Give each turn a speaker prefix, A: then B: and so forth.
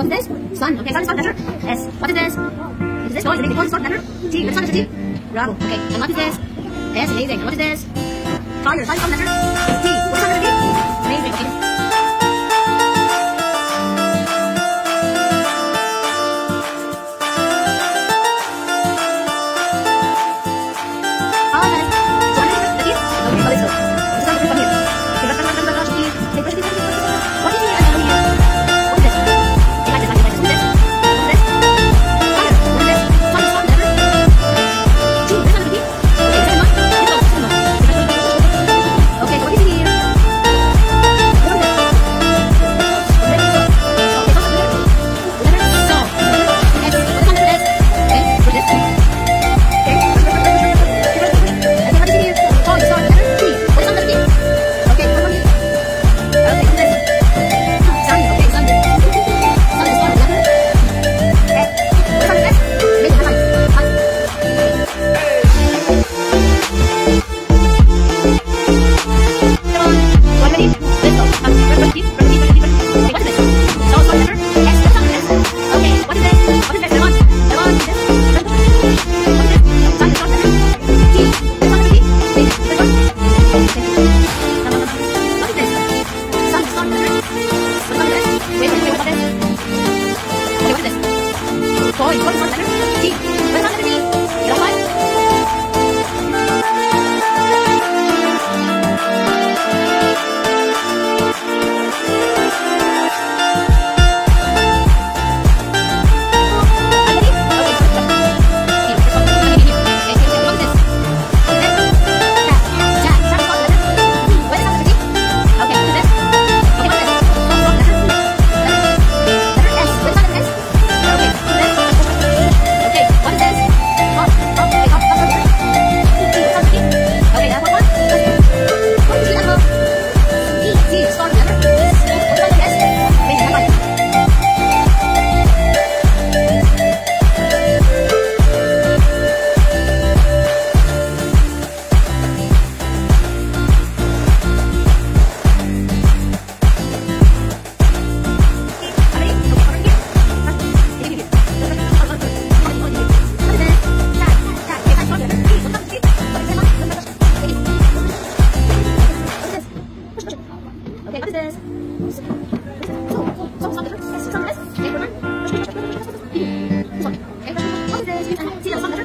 A: Sun, so what is this? Sun, okay, sun is what letter? S. What is this? Is this? No, it's a what letter? T, sun is a T. Bravo, okay. And what is this? S, amazing. What is this? Fire, sun is what letter? T. What's under the T? Amazing, okay. 接下放